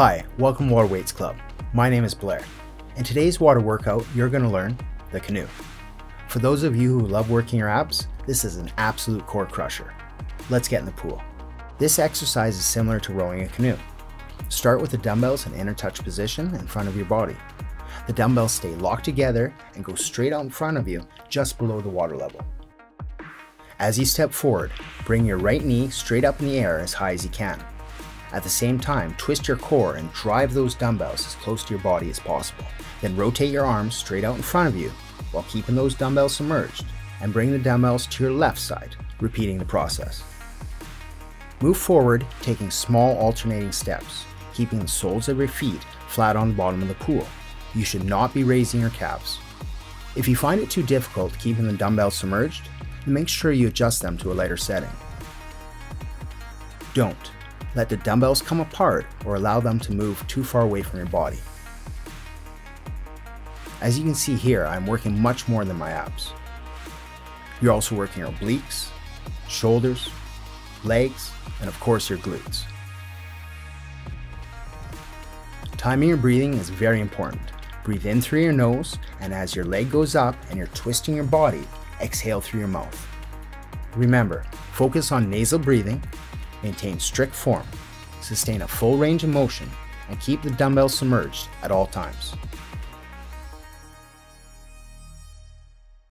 Hi, welcome to Water Weights Club. My name is Blair. In today's water workout, you're going to learn the canoe. For those of you who love working your abs, this is an absolute core crusher. Let's get in the pool. This exercise is similar to rowing a canoe. Start with the dumbbells in inner touch position in front of your body. The dumbbells stay locked together and go straight out in front of you, just below the water level. As you step forward, bring your right knee straight up in the air as high as you can. At the same time, twist your core and drive those dumbbells as close to your body as possible. Then rotate your arms straight out in front of you while keeping those dumbbells submerged and bring the dumbbells to your left side, repeating the process. Move forward, taking small alternating steps, keeping the soles of your feet flat on the bottom of the pool. You should not be raising your calves. If you find it too difficult keeping the dumbbells submerged, make sure you adjust them to a lighter setting. Don't let the dumbbells come apart or allow them to move too far away from your body. As you can see here, I'm working much more than my abs. You're also working your obliques, shoulders, legs, and of course your glutes. Timing your breathing is very important. Breathe in through your nose, and as your leg goes up and you're twisting your body, exhale through your mouth. Remember, focus on nasal breathing Maintain strict form, sustain a full range of motion, and keep the dumbbells submerged at all times.